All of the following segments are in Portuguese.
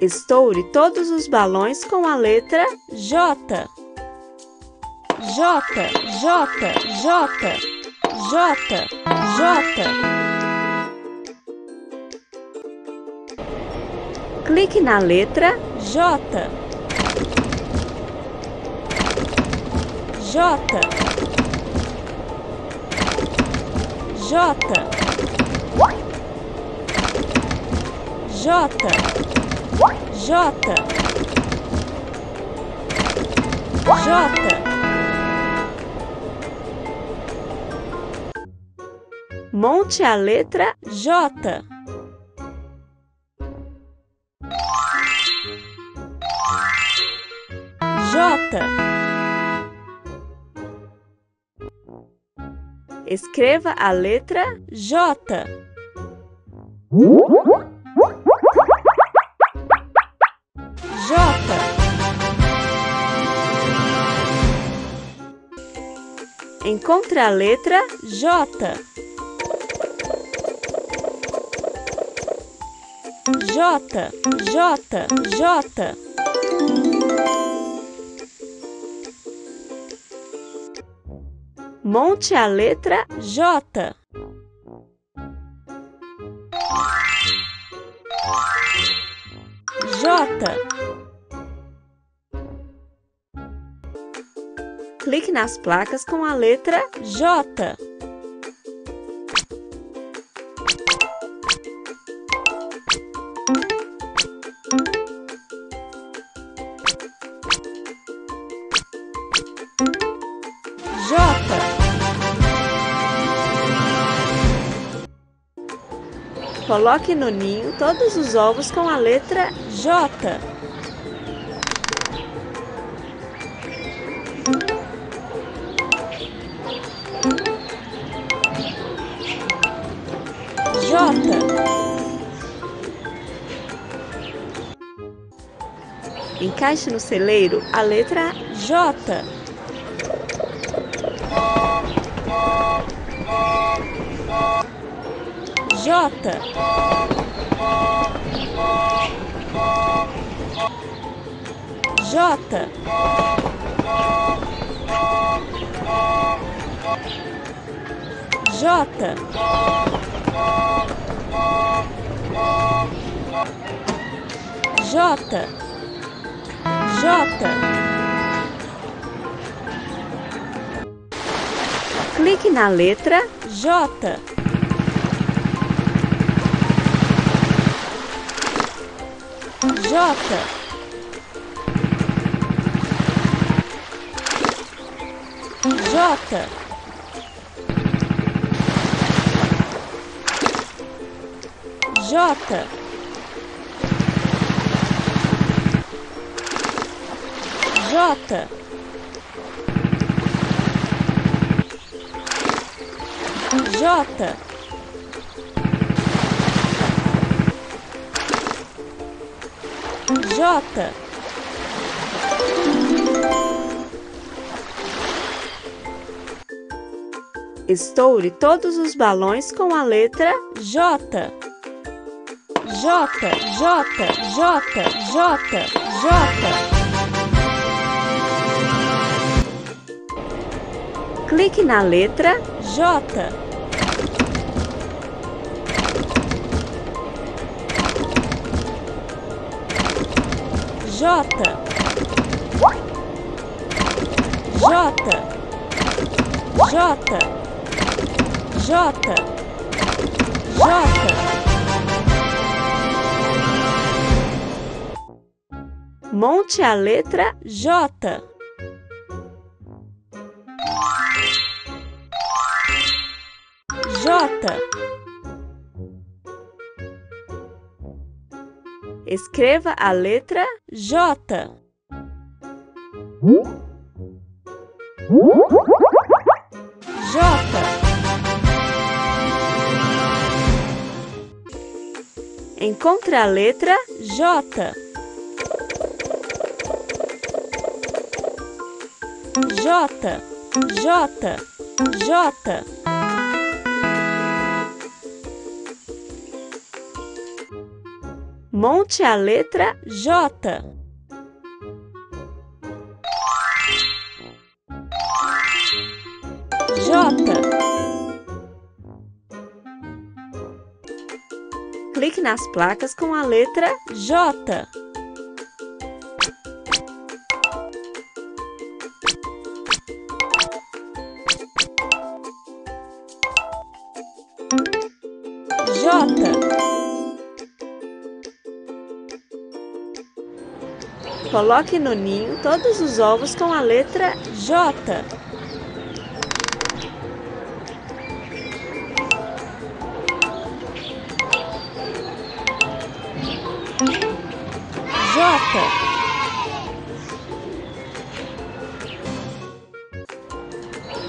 Estoure todos os balões com a letra J. J, J, J, J, J. Clique na letra J. J. J. J. J J Monte a letra J J Escreva a letra J. J. Encontre a letra J. J, J, J. Monte a letra J. J. clique nas placas com a letra J. Coloque no ninho todos os ovos com a letra J. Encaixe no celeiro a letra J. J. J. J. J. J. Clique na letra J. J. J. J. J. J. J. Estoure todos os balões com a letra J. J, J, J, J, J. clique na letra J. J. J. J. J. J. Monte a letra J. Escreva a letra J. J. Encontre a letra J. J. J. J. Monte a letra J. J. Clique nas placas com a letra J. J. Coloque no ninho todos os ovos com a letra J. J.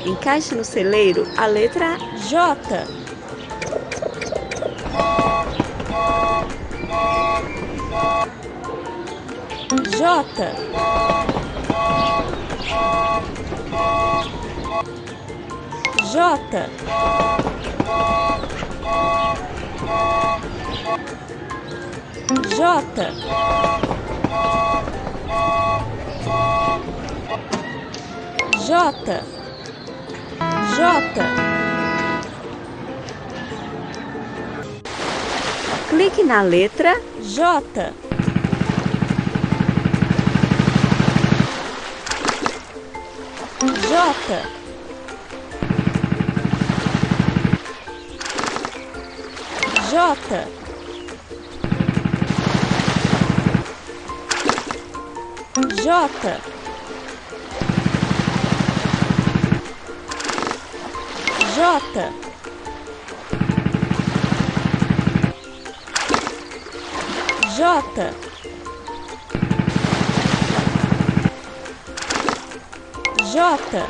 Encaixe no celeiro a letra J. J. J. J. J. J. Clique na letra J. J. J. J. J. J. J.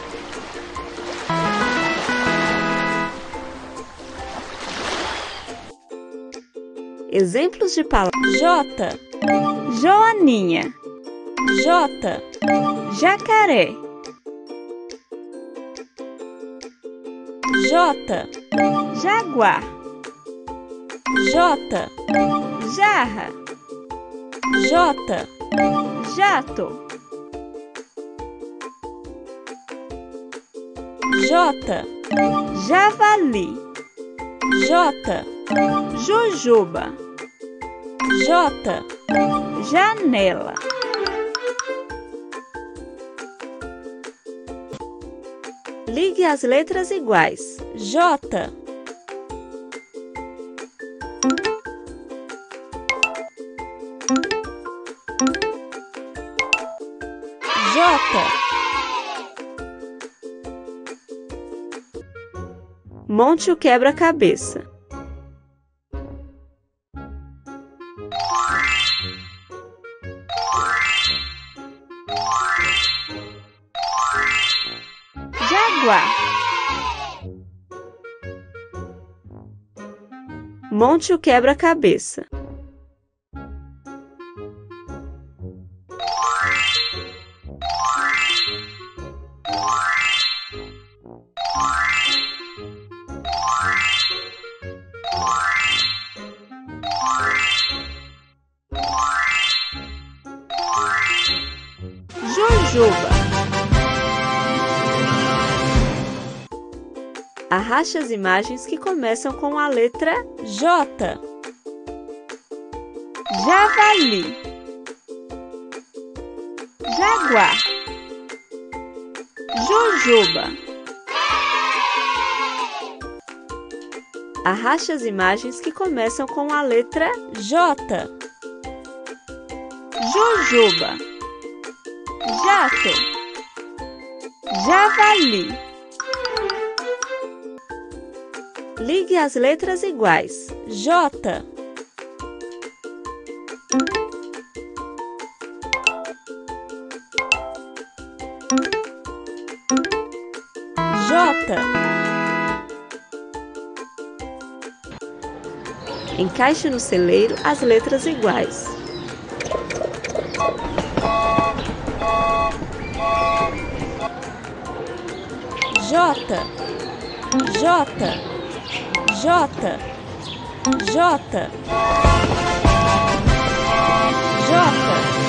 exemplos de palavras J. Joaninha, J. jacaré, J. jaguar, J. jarra, J. jato, J. javali, J. jujuba, J. janela. Ligue as letras iguais. J. J. Monte o quebra-cabeça. Jaguar. Monte o quebra-cabeça. Jujuba. Arraste as imagens que começam com a letra J. Javali. Jaguar. Jujuba. Arraste as imagens que começam com a letra J. Jujuba. Jato. Javali. Ligue as letras iguais. J. Encaixe no celeiro as letras iguais. J, J, J, J, J.